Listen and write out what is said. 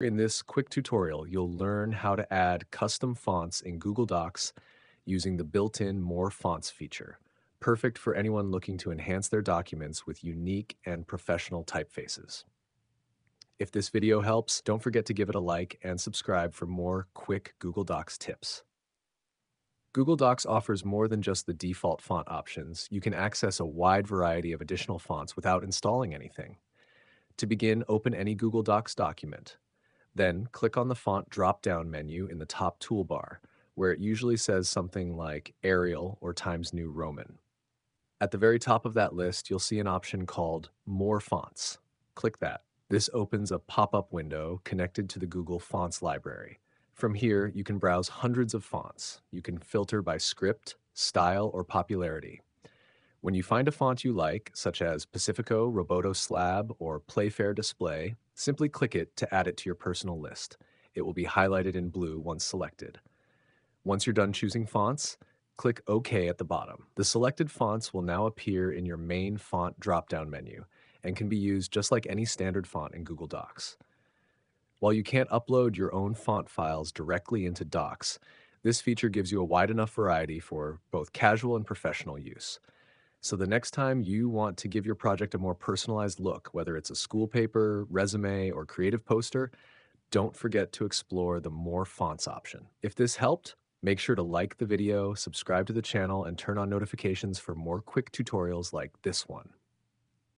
In this quick tutorial, you'll learn how to add custom fonts in Google Docs using the built-in More Fonts feature, perfect for anyone looking to enhance their documents with unique and professional typefaces. If this video helps, don't forget to give it a like and subscribe for more quick Google Docs tips. Google Docs offers more than just the default font options. You can access a wide variety of additional fonts without installing anything. To begin, open any Google Docs document. Then click on the font drop-down menu in the top toolbar, where it usually says something like Arial or Times New Roman. At the very top of that list, you'll see an option called More Fonts. Click that. This opens a pop-up window connected to the Google Fonts library. From here, you can browse hundreds of fonts. You can filter by script, style, or popularity. When you find a font you like, such as Pacifico, Roboto Slab, or Playfair Display, simply click it to add it to your personal list. It will be highlighted in blue once selected. Once you're done choosing fonts, click OK at the bottom. The selected fonts will now appear in your main font drop-down menu and can be used just like any standard font in Google Docs. While you can't upload your own font files directly into Docs, this feature gives you a wide enough variety for both casual and professional use. So the next time you want to give your project a more personalized look, whether it's a school paper, resume, or creative poster, don't forget to explore the More Fonts option. If this helped, make sure to like the video, subscribe to the channel, and turn on notifications for more quick tutorials like this one.